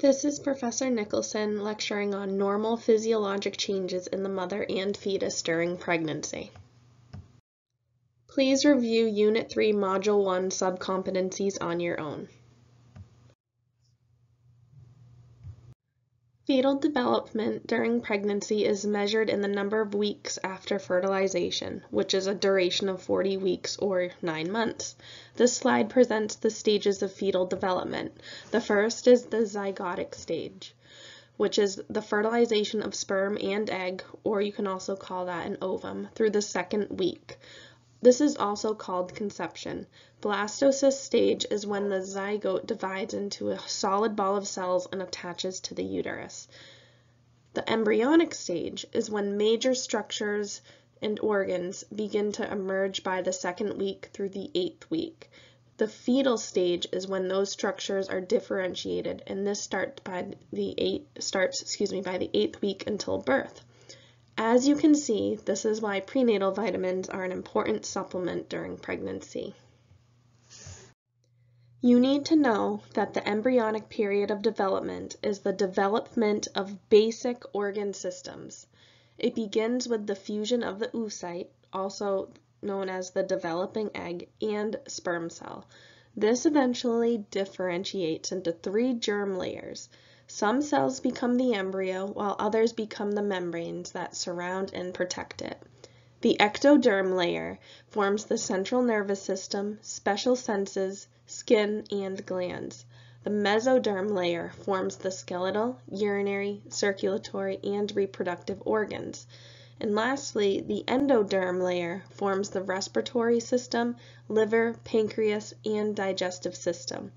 This is Professor Nicholson lecturing on normal physiologic changes in the mother and fetus during pregnancy. Please review Unit 3, Module 1 subcompetencies on your own. Fetal development during pregnancy is measured in the number of weeks after fertilization, which is a duration of 40 weeks or 9 months. This slide presents the stages of fetal development. The first is the zygotic stage, which is the fertilization of sperm and egg, or you can also call that an ovum, through the second week. This is also called conception. Blastocyst stage is when the zygote divides into a solid ball of cells and attaches to the uterus. The embryonic stage is when major structures and organs begin to emerge by the second week through the eighth week. The fetal stage is when those structures are differentiated, and this starts by the eight starts, excuse me, by the eighth week until birth. As you can see, this is why prenatal vitamins are an important supplement during pregnancy. You need to know that the embryonic period of development is the development of basic organ systems. It begins with the fusion of the oocyte, also known as the developing egg, and sperm cell. This eventually differentiates into three germ layers. Some cells become the embryo, while others become the membranes that surround and protect it. The ectoderm layer forms the central nervous system, special senses, skin, and glands. The mesoderm layer forms the skeletal, urinary, circulatory, and reproductive organs. And lastly, the endoderm layer forms the respiratory system, liver, pancreas, and digestive system.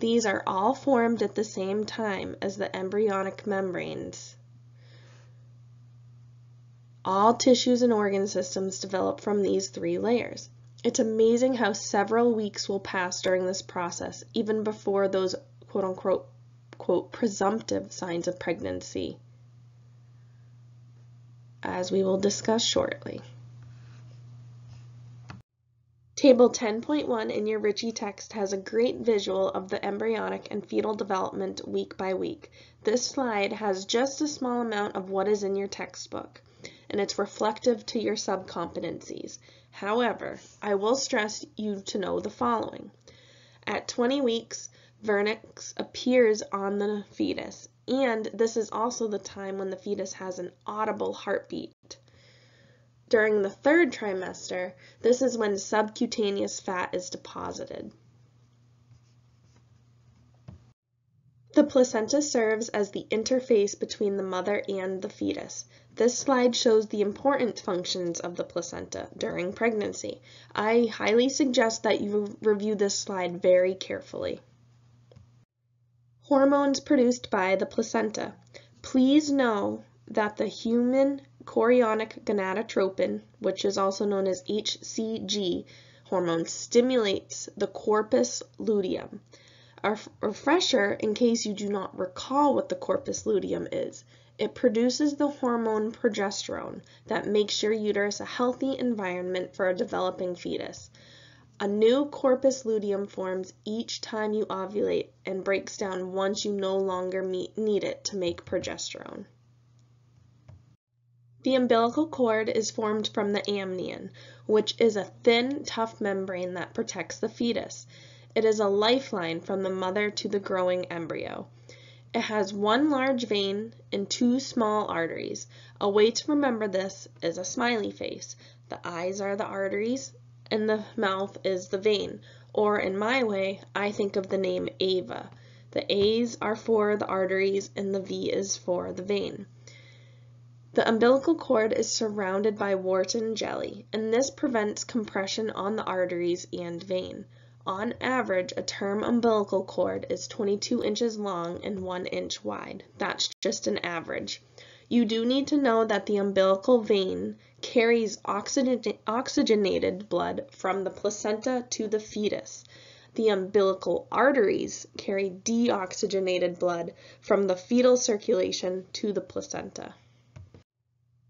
These are all formed at the same time as the embryonic membranes. All tissues and organ systems develop from these three layers. It's amazing how several weeks will pass during this process, even before those quote unquote quote presumptive signs of pregnancy, as we will discuss shortly. Table 10.1 in your Ricci text has a great visual of the embryonic and fetal development week by week. This slide has just a small amount of what is in your textbook, and it's reflective to your subcompetencies. However, I will stress you to know the following. At 20 weeks, vernix appears on the fetus, and this is also the time when the fetus has an audible heartbeat. During the third trimester, this is when subcutaneous fat is deposited. The placenta serves as the interface between the mother and the fetus. This slide shows the important functions of the placenta during pregnancy. I highly suggest that you review this slide very carefully. Hormones produced by the placenta. Please know that the human chorionic gonadotropin, which is also known as HCG hormone, stimulates the corpus luteum. A refresher, in case you do not recall what the corpus luteum is, it produces the hormone progesterone that makes your uterus a healthy environment for a developing fetus. A new corpus luteum forms each time you ovulate and breaks down once you no longer need it to make progesterone. The umbilical cord is formed from the amnion, which is a thin, tough membrane that protects the fetus. It is a lifeline from the mother to the growing embryo. It has one large vein and two small arteries. A way to remember this is a smiley face. The eyes are the arteries and the mouth is the vein. Or in my way, I think of the name Ava. The A's are for the arteries and the V is for the vein. The umbilical cord is surrounded by Wharton jelly, and this prevents compression on the arteries and vein. On average, a term umbilical cord is 22 inches long and 1 inch wide. That's just an average. You do need to know that the umbilical vein carries oxygenated blood from the placenta to the fetus. The umbilical arteries carry deoxygenated blood from the fetal circulation to the placenta.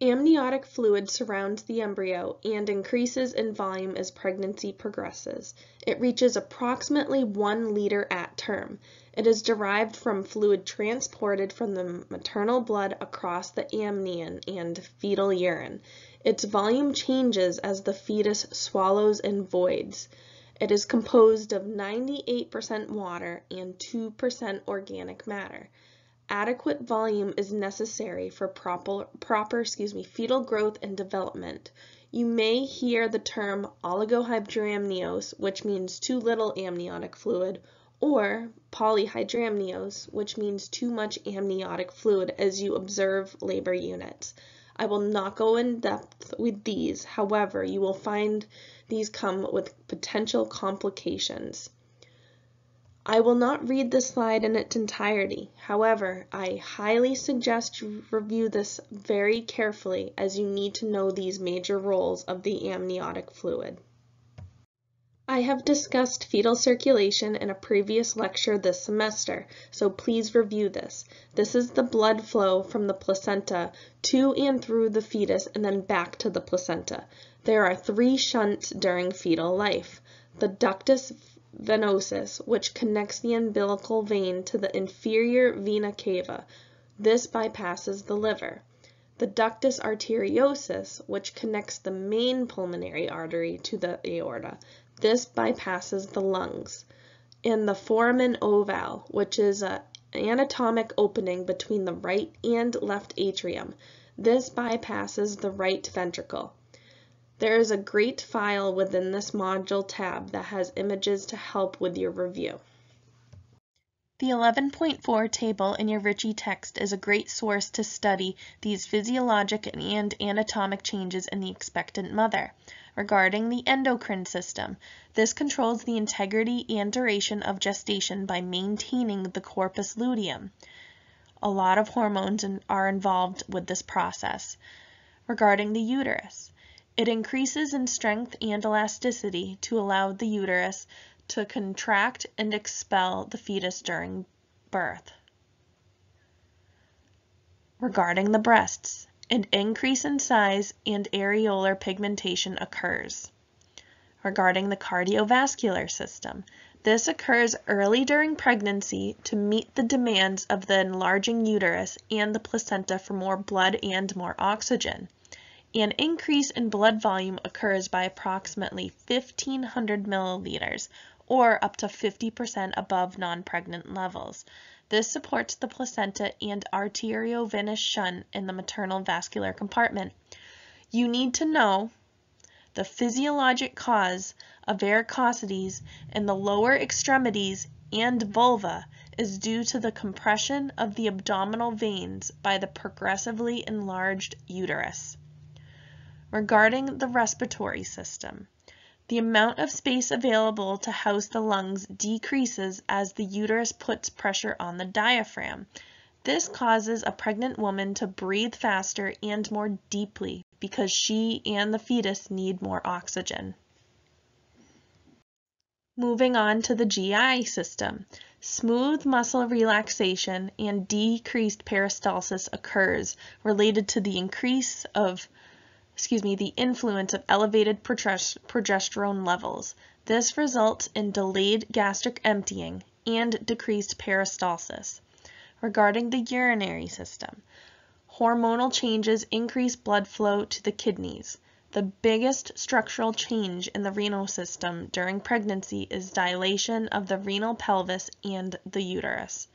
Amniotic fluid surrounds the embryo and increases in volume as pregnancy progresses. It reaches approximately 1 liter at term. It is derived from fluid transported from the maternal blood across the amnion and fetal urine. Its volume changes as the fetus swallows and voids. It is composed of 98% water and 2% organic matter. Adequate volume is necessary for proper, proper excuse me, fetal growth and development. You may hear the term oligohydramnios, which means too little amniotic fluid, or polyhydramnios, which means too much amniotic fluid as you observe labor units. I will not go in depth with these, however, you will find these come with potential complications. I will not read this slide in its entirety. However, I highly suggest you review this very carefully as you need to know these major roles of the amniotic fluid. I have discussed fetal circulation in a previous lecture this semester, so please review this. This is the blood flow from the placenta to and through the fetus and then back to the placenta. There are three shunts during fetal life. The ductus venosus, which connects the umbilical vein to the inferior vena cava. This bypasses the liver. The ductus arteriosus, which connects the main pulmonary artery to the aorta. This bypasses the lungs. And the foramen ovale, which is an anatomic opening between the right and left atrium. This bypasses the right ventricle. There is a great file within this module tab that has images to help with your review. The 11.4 table in your Ricci text is a great source to study these physiologic and anatomic changes in the expectant mother. Regarding the endocrine system, this controls the integrity and duration of gestation by maintaining the corpus luteum. A lot of hormones are involved with this process. Regarding the uterus, it increases in strength and elasticity to allow the uterus to contract and expel the fetus during birth. Regarding the breasts, an increase in size and areolar pigmentation occurs. Regarding the cardiovascular system, this occurs early during pregnancy to meet the demands of the enlarging uterus and the placenta for more blood and more oxygen. An increase in blood volume occurs by approximately 1500 milliliters, or up to 50% above non-pregnant levels. This supports the placenta and arteriovenous shunt in the maternal vascular compartment. You need to know the physiologic cause of varicosities in the lower extremities and vulva is due to the compression of the abdominal veins by the progressively enlarged uterus. Regarding the respiratory system, the amount of space available to house the lungs decreases as the uterus puts pressure on the diaphragm. This causes a pregnant woman to breathe faster and more deeply because she and the fetus need more oxygen. Moving on to the GI system, smooth muscle relaxation and decreased peristalsis occurs related to the increase of excuse me, the influence of elevated progesterone levels. This results in delayed gastric emptying and decreased peristalsis. Regarding the urinary system, hormonal changes increase blood flow to the kidneys. The biggest structural change in the renal system during pregnancy is dilation of the renal pelvis and the uterus.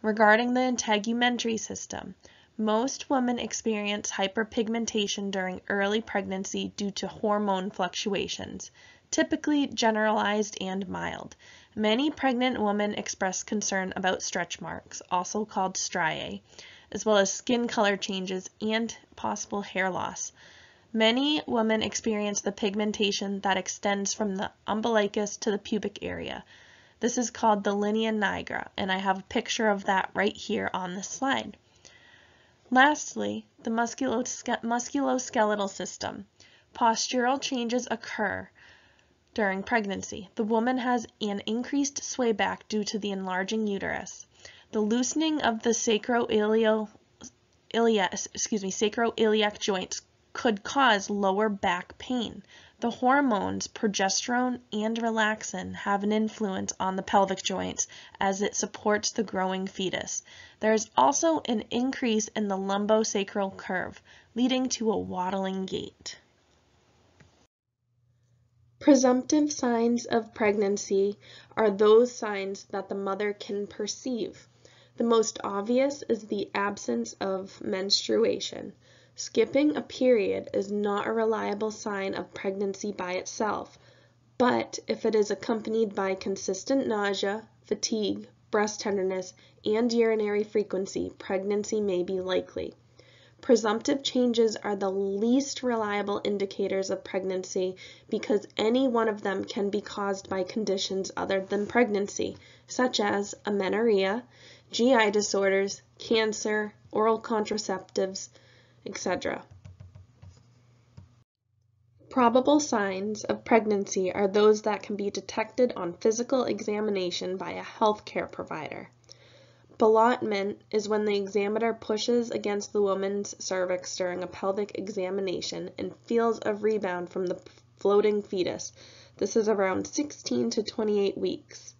Regarding the integumentary system, most women experience hyperpigmentation during early pregnancy due to hormone fluctuations, typically generalized and mild. Many pregnant women express concern about stretch marks, also called striae, as well as skin color changes and possible hair loss. Many women experience the pigmentation that extends from the umbilicus to the pubic area. This is called the linea nigra, and I have a picture of that right here on this slide. Lastly, the musculoskeletal system. Postural changes occur during pregnancy. The woman has an increased sway back due to the enlarging uterus. The loosening of the sacroiliac iliac, excuse me, sacroiliac joints could cause lower back pain. The hormones progesterone and relaxin have an influence on the pelvic joints as it supports the growing fetus. There is also an increase in the lumbosacral curve, leading to a waddling gait. Presumptive signs of pregnancy are those signs that the mother can perceive. The most obvious is the absence of menstruation. Skipping a period is not a reliable sign of pregnancy by itself, but if it is accompanied by consistent nausea, fatigue, breast tenderness, and urinary frequency, pregnancy may be likely. Presumptive changes are the least reliable indicators of pregnancy because any one of them can be caused by conditions other than pregnancy, such as amenorrhea, GI disorders, cancer, oral contraceptives, etc. Probable signs of pregnancy are those that can be detected on physical examination by a healthcare provider. Ballottement is when the examiner pushes against the woman's cervix during a pelvic examination and feels a rebound from the floating fetus. This is around 16 to 28 weeks.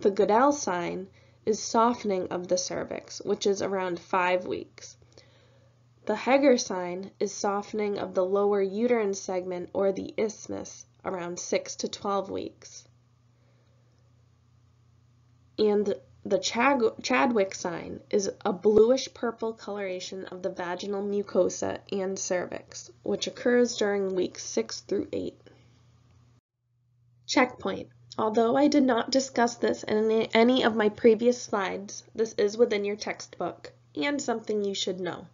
The Goodell sign is softening of the cervix, which is around 5 weeks. The Hegar sign is softening of the lower uterine segment or the isthmus around 6 to 12 weeks. And the Chadwick sign is a bluish purple coloration of the vaginal mucosa and cervix, which occurs during weeks 6 through 8. Checkpoint. Although I did not discuss this in any of my previous slides, this is within your textbook and something you should know.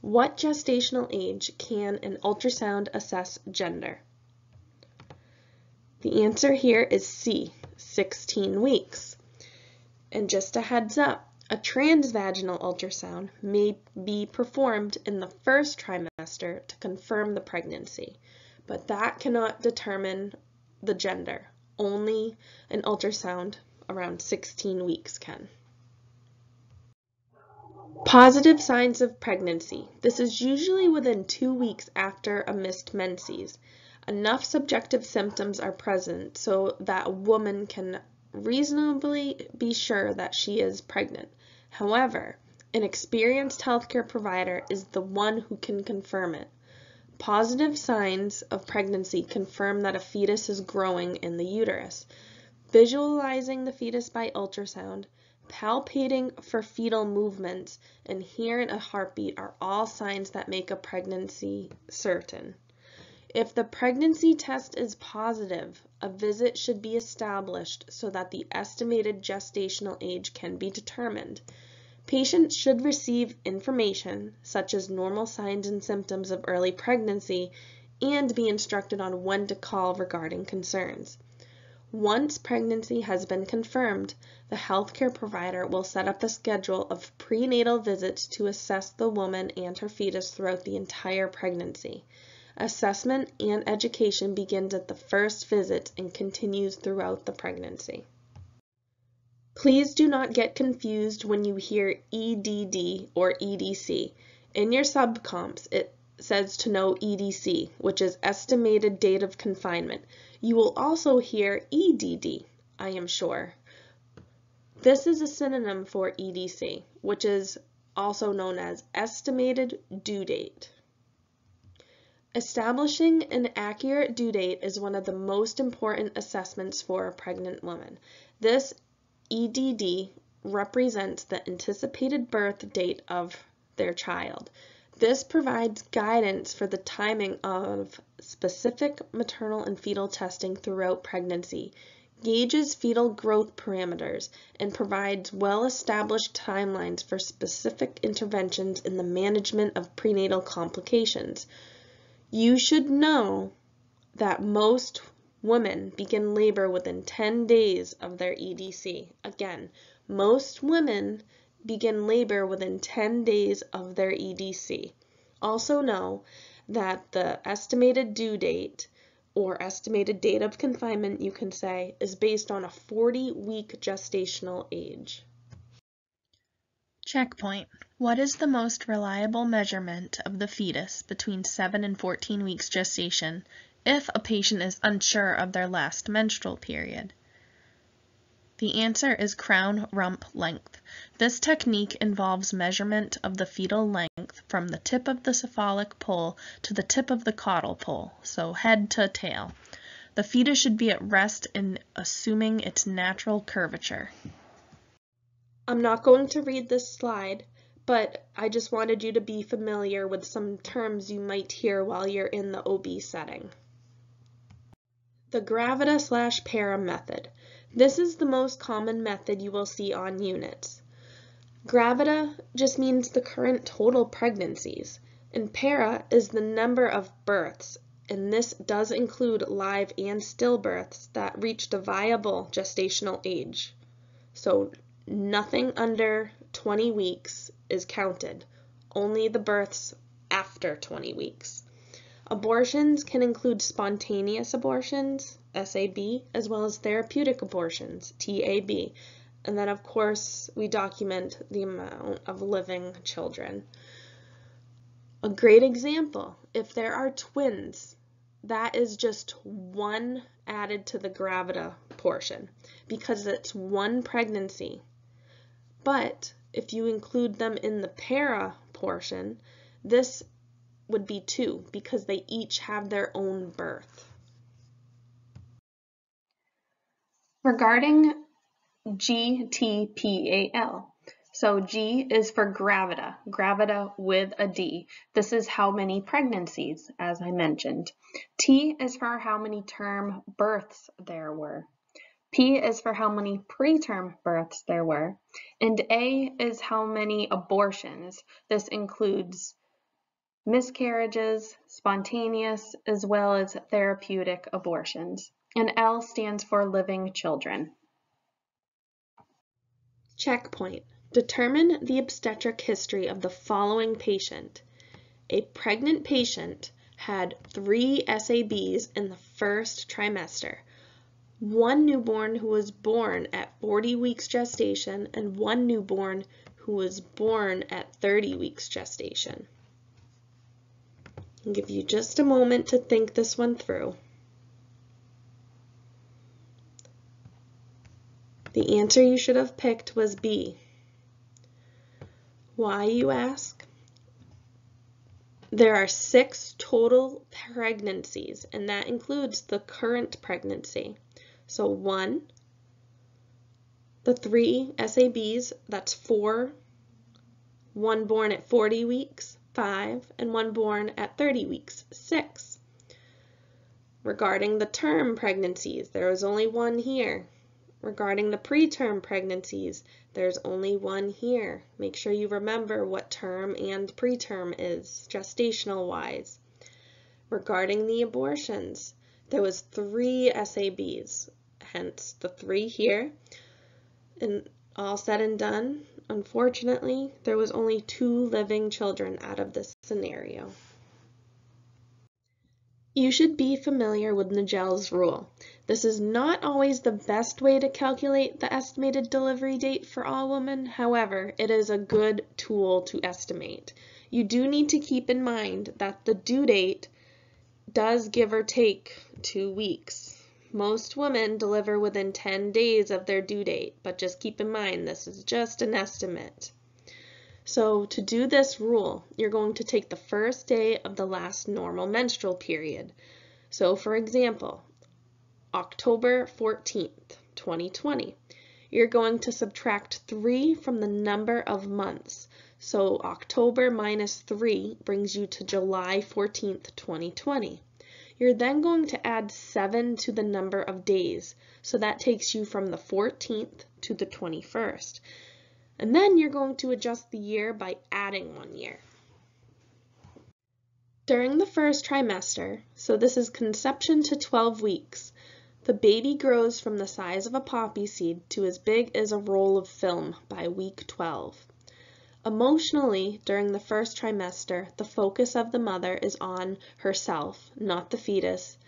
What gestational age can an ultrasound assess gender? The answer here is C, 16 weeks. And just a heads up, a transvaginal ultrasound may be performed in the first trimester to confirm the pregnancy, but that cannot determine the gender. Only an ultrasound around 16 weeks can. Positive signs of pregnancy. This is usually within two weeks after a missed menses. Enough subjective symptoms are present so that a woman can reasonably be sure that she is pregnant. However, an experienced healthcare provider is the one who can confirm it. Positive signs of pregnancy confirm that a fetus is growing in the uterus. Visualizing the fetus by ultrasound, palpating for fetal movements, and hearing a heartbeat are all signs that make a pregnancy certain. If the pregnancy test is positive, a visit should be established so that the estimated gestational age can be determined. Patients should receive information, such as normal signs and symptoms of early pregnancy, and be instructed on when to call regarding concerns. Once pregnancy has been confirmed, the healthcare provider will set up a schedule of prenatal visits to assess the woman and her fetus throughout the entire pregnancy. Assessment and education begins at the first visit and continues throughout the pregnancy. Please do not get confused when you hear EDD or EDC. In your subcomps, it says to know EDC, which is estimated date of confinement. You will also hear EDD, I am sure. This is a synonym for EDC, which is also known as estimated due date. Establishing an accurate due date is one of the most important assessments for a pregnant woman. This EDD represents the anticipated birth date of their child. This provides guidance for the timing of specific maternal and fetal testing throughout pregnancy, gauges fetal growth parameters, and provides well-established timelines for specific interventions in the management of prenatal complications. You should know that most women begin labor within 10 days of their EDC. Again, most women begin labor within 10 days of their EDC. Also know that the estimated due date or estimated date of confinement, you can say, is based on a 40 week gestational age. Checkpoint. What is the most reliable measurement of the fetus between 7 and 14 weeks gestation if a patient is unsure of their last menstrual period? The answer is crown rump length. This technique involves measurement of the fetal length from the tip of the cephalic pole to the tip of the caudal pole, so head to tail. The fetus should be at rest in assuming its natural curvature. I'm not going to read this slide, but I just wanted you to be familiar with some terms you might hear while you're in the OB setting. The Gravida slash para method. This is the most common method you will see on units. Gravida just means the current total pregnancies, and para is the number of births, and this does include live and stillbirths that reached a viable gestational age. So nothing under 20 weeks is counted, only the births after 20 weeks. Abortions can include spontaneous abortions, SAB, as well as therapeutic abortions, TAB. And then, of course, we document the amount of living children. A great example, if there are twins, that is just one added to the gravida portion because it's one pregnancy. But if you include them in the para portion, this would be two because they each have their own birth. Regarding GTPAL, so G is for gravida, gravida with a D. This is how many pregnancies, as I mentioned. T is for how many term births there were. P is for how many preterm births there were. And A is how many abortions. This includes miscarriages, spontaneous, as well as therapeutic abortions and L stands for living children. Checkpoint. Determine the obstetric history of the following patient. A pregnant patient had three SABs in the first trimester, one newborn who was born at 40 weeks gestation, and one newborn who was born at 30 weeks gestation. Give you just a moment to think this one through. The answer you should have picked was B. Why, you ask? There are six total pregnancies, and that includes the current pregnancy. So one, the three SABs, that's four, one born at 40 weeks, five, and one born at 30 weeks, six. Regarding the term pregnancies, there is only one here. Regarding the preterm pregnancies, there's only one here. Make sure you remember what term and preterm is, gestational wise. Regarding the abortions, there was three SABs, hence the three here. And all said and done, unfortunately, there was only two living children out of this scenario. You should be familiar with Naegele's rule. This is not always the best way to calculate the estimated delivery date for all women. However, it is a good tool to estimate. You do need to keep in mind that the due date does give or take two weeks. Most women deliver within 10 days of their due date, but just keep in mind this is just an estimate. So to do this rule, you're going to take the first day of the last normal menstrual period. So for example, October 14th, 2020, you're going to subtract 3 from the number of months. So October minus 3 brings you to July 14th, 2020. You're then going to add 7 to the number of days. So that takes you from the 14th to the 21st. And then you're going to adjust the year by adding one year. During the first trimester, so this is conception to 12 weeks, the baby grows from the size of a poppy seed to as big as a roll of film by week 12. Emotionally, during the first trimester, the focus of the mother is on herself, not the fetus.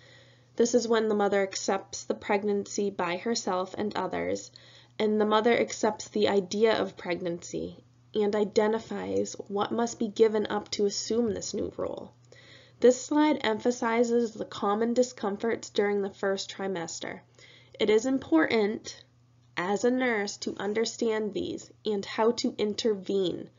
This is when the mother accepts the pregnancy by herself and others, and the mother accepts the idea of pregnancy and identifies what must be given up to assume this new role. This slide emphasizes the common discomforts during the first trimester. It is important as a nurse to understand these and how to intervene.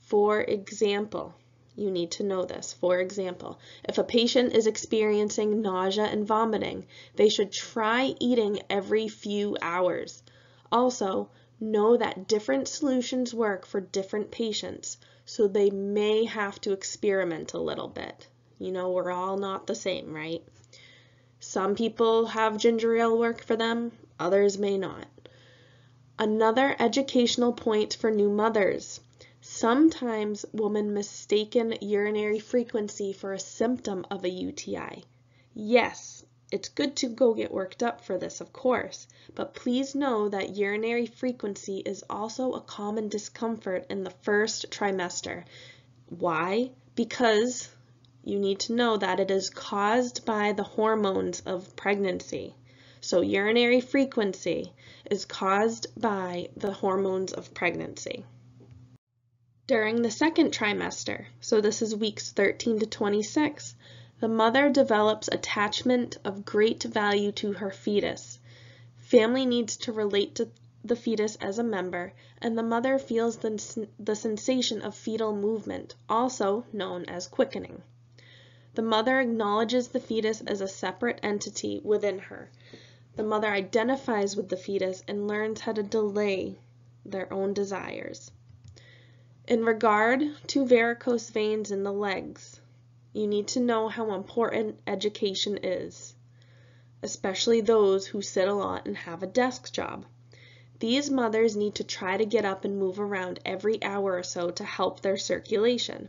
For example, you need to know this. For example, if a patient is experiencing nausea and vomiting, they should try eating every few hours. Also, know that different solutions work for different patients, so they may have to experiment a little bit. You know, we're all not the same, right? Some people have ginger ale work for them, others may not. Another educational point for new mothers. Sometimes women mistaken urinary frequency for a symptom of a UTI. Yes, it's good to go get worked up for this, of course, but please know that urinary frequency is also a common discomfort in the first trimester. Why? Because you need to know that it is caused by the hormones of pregnancy. So urinary frequency is caused by the hormones of pregnancy. During the second trimester, so this is weeks 13 to 26, the mother develops attachment of great value to her fetus. Family needs to relate to the fetus as a member, and the mother feels the, the sensation of fetal movement, also known as quickening. The mother acknowledges the fetus as a separate entity within her. The mother identifies with the fetus and learns how to delay their own desires. In regard to varicose veins in the legs, you need to know how important education is, especially those who sit a lot and have a desk job. These mothers need to try to get up and move around every hour or so to help their circulation.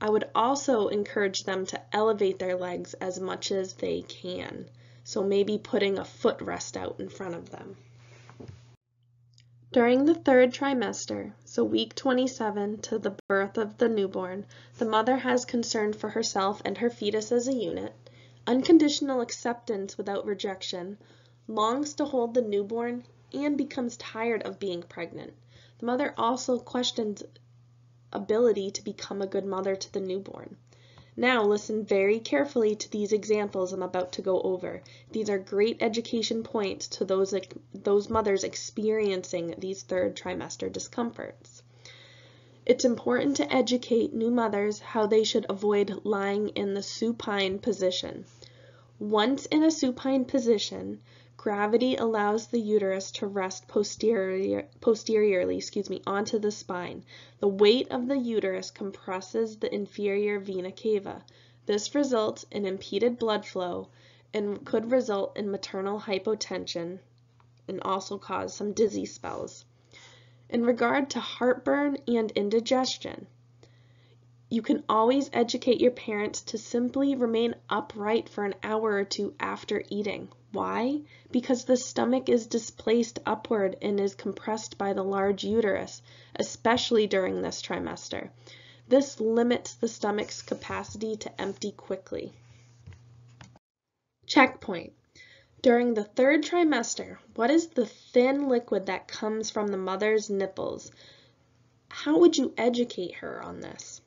I would also encourage them to elevate their legs as much as they can. So maybe putting a footrest out in front of them. During the third trimester, so week 27 to the birth of the newborn, the mother has concern for herself and her fetus as a unit, unconditional acceptance without rejection, longs to hold the newborn, and becomes tired of being pregnant. The mother also questions ability to become a good mother to the newborn. Now listen very carefully to these examples I'm about to go over. These are great education points to those, those mothers experiencing these third trimester discomforts. It's important to educate new mothers how they should avoid lying in the supine position. Once in a supine position, Gravity allows the uterus to rest posterior, posteriorly excuse me, onto the spine. The weight of the uterus compresses the inferior vena cava. This results in impeded blood flow and could result in maternal hypotension and also cause some dizzy spells. In regard to heartburn and indigestion, you can always educate your parents to simply remain upright for an hour or two after eating. Why? Because the stomach is displaced upward and is compressed by the large uterus, especially during this trimester. This limits the stomach's capacity to empty quickly. Checkpoint. During the third trimester, what is the thin liquid that comes from the mother's nipples? How would you educate her on this?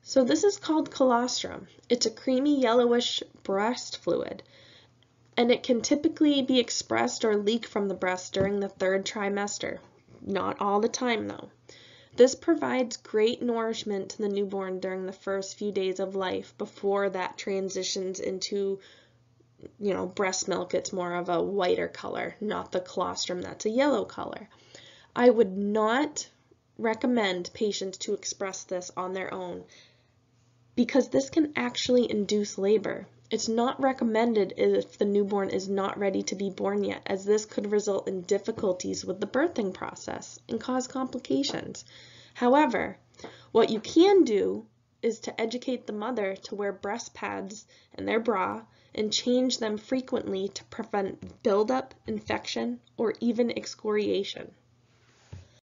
So this is called colostrum. It's a creamy yellowish breast fluid, and it can typically be expressed or leak from the breast during the third trimester. Not all the time though. This provides great nourishment to the newborn during the first few days of life before that transitions into you know, breast milk, it's more of a whiter color, not the colostrum that's a yellow color. I would not recommend patients to express this on their own because this can actually induce labor. It's not recommended if the newborn is not ready to be born yet, as this could result in difficulties with the birthing process and cause complications. However, what you can do is to educate the mother to wear breast pads in their bra and change them frequently to prevent buildup, infection, or even excoriation.